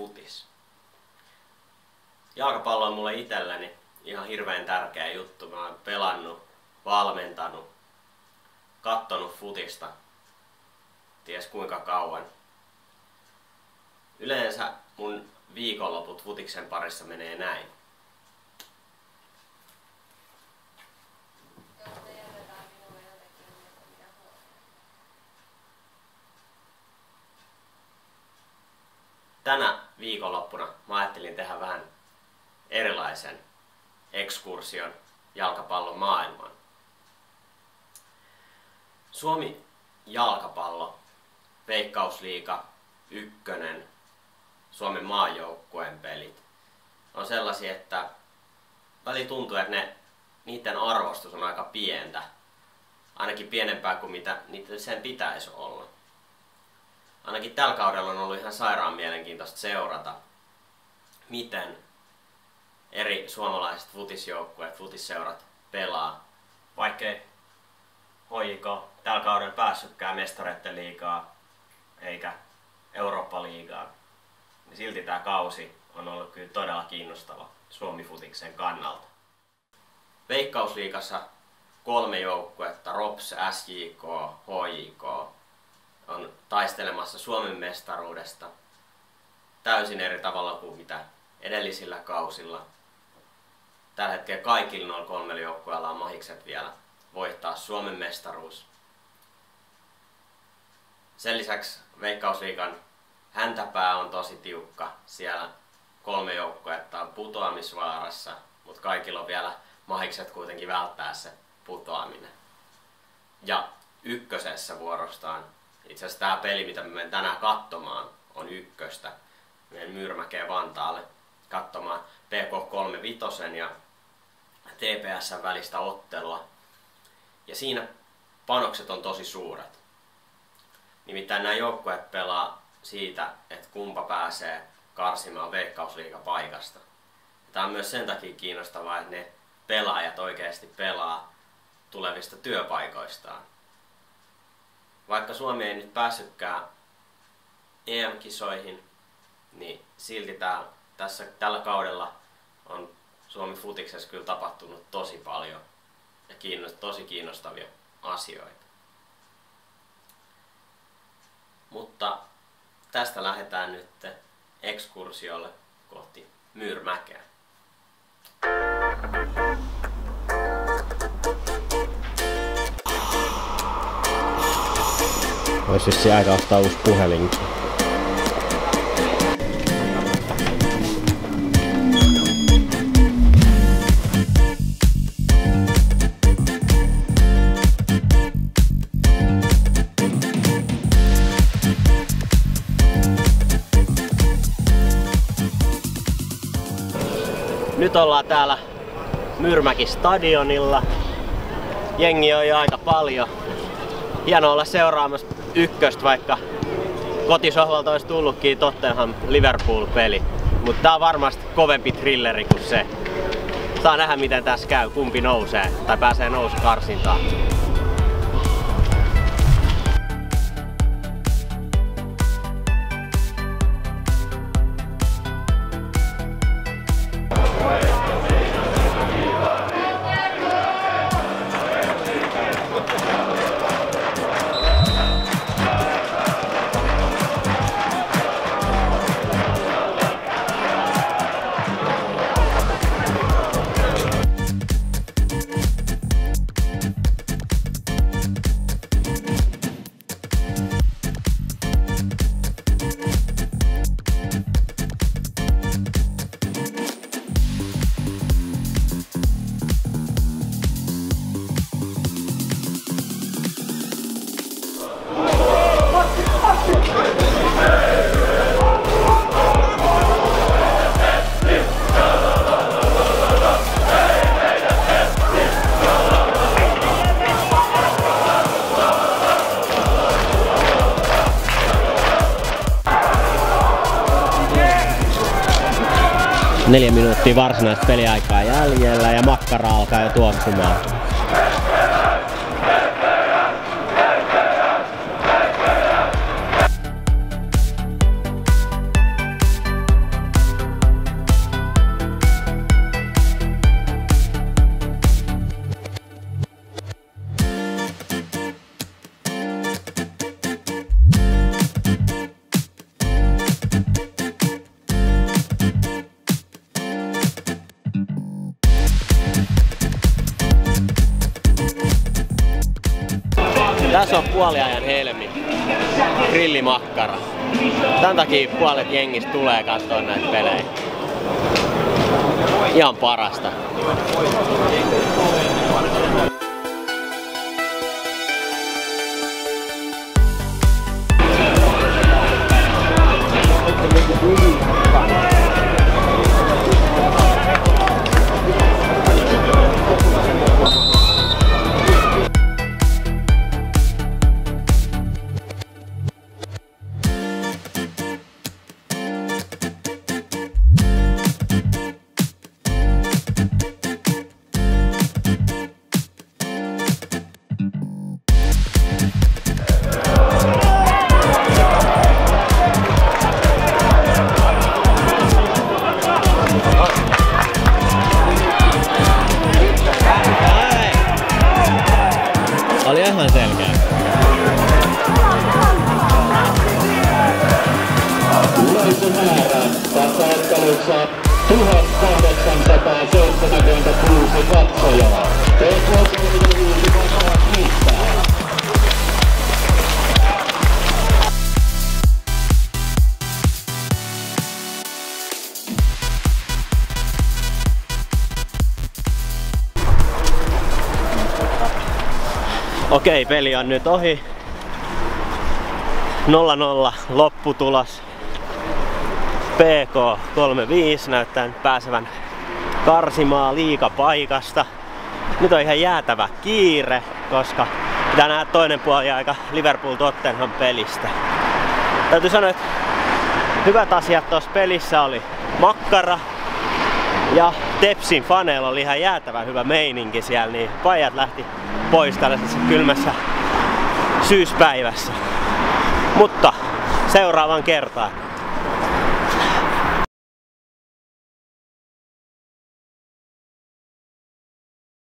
futis. Jalkapallo on mulle itselläni ihan hirveän tärkeä juttu. Mä oon pelannut, valmentanut, kattonut futista ties kuinka kauan. Yleensä mun viikonloput futiksen parissa menee näin. Viikonloppuna mä ajattelin tehdä vähän erilaisen ekskursion jalkapallon maailmaan. Suomi jalkapallo, Veikkausliiga, Ykkönen, Suomen maajoukkueen pelit on sellaisia, että väli tuntuu, että ne, niiden arvostus on aika pientä. Ainakin pienempää kuin mitä niiden sen pitäisi olla ainakin tällä kaudella on ollut ihan sairaan mielenkiintoista seurata, miten eri suomalaiset futisjoukkueet, futisseurat pelaa. Vaikkei hoiko tällä kaudella päässytkään mestareiden liigaa eikä Eurooppa-liigaa, niin silti tämä kausi on ollut kyllä todella kiinnostava Suomi-futiksen kannalta. Veikkausliigassa kolme joukkuetta, ROPS, SJK, HJK, on taistelemassa Suomen mestaruudesta täysin eri tavalla kuin mitä edellisillä kausilla. Tällä hetkellä kaikilla noilla kolmella joukkueella on mahikset vielä voittaa Suomen mestaruus. Sen lisäksi Veikkausliikan häntäpää on tosi tiukka. Siellä kolme joukkuetta on putoamisvaarassa, mutta kaikilla on vielä mahikset kuitenkin välttää se putoaminen. Ja ykkösessä vuorostaan itse asiassa tämä peli, mitä me menen tänään katsomaan, on ykköstä. Menen Myyrmäkeen Vantaalle katsomaan PK35 ja TPS välistä ottelua. Ja siinä panokset on tosi suuret. Nimittäin nämä joukkueet pelaa siitä, että kumpa pääsee karsimaan veikkausliigapaikasta. Tämä on myös sen takia kiinnostavaa, että ne pelaajat oikeasti pelaa tulevista työpaikoistaan vaikka Suomi ei nyt päässytkään EM-kisoihin, niin silti tää, tässä, tällä kaudella on Suomi futiksessa kyllä tapahtunut tosi paljon ja kiinnost, tosi kiinnostavia asioita. Mutta tästä lähdetään nyt ekskursiolle kohti Myyrmäkeä. Olisi vissi aika ottaa uusi puhelin. Nyt ollaan täällä Myrmäki stadionilla. Jengi on jo aika paljon. Hienoa olla seuraamassa ykköstä, vaikka kotisohvalta olisi tullutkin Tottenham Liverpool-peli. Mutta tää on varmasti kovempi thrilleri kuin se. Saa nähdä miten tässä käy, kumpi nousee tai pääsee nousukarsintaan. Neljä minuuttia varsinaista peliaikaa jäljellä ja makkara alkaa jo tuoksumaan. On puoliajan helmi. Grillimakkara. Tän takia puolet jengistä tulee katsoa näitä pelejä. Ihan parasta. Oli ihan selkeä. Tässä ottelussa 1876 katsojaa. PK35 osaa kiittää. Okei, peli on nyt ohi. 0-0 lopputulos. PK 35 näyttää nyt pääsevän karsimaa liikapaikasta. Nyt on ihan jäätävä kiire, koska pitää nähdä toinen puoli aika Liverpool Tottenham pelistä. Täytyy sanoa, että hyvät asiat tuossa pelissä oli makkara ja Tepsin faneilla oli ihan jäätävän hyvä meininki siellä, niin pajat lähti pois tällaisessa kylmässä syyspäivässä. Mutta seuraavan kertaan.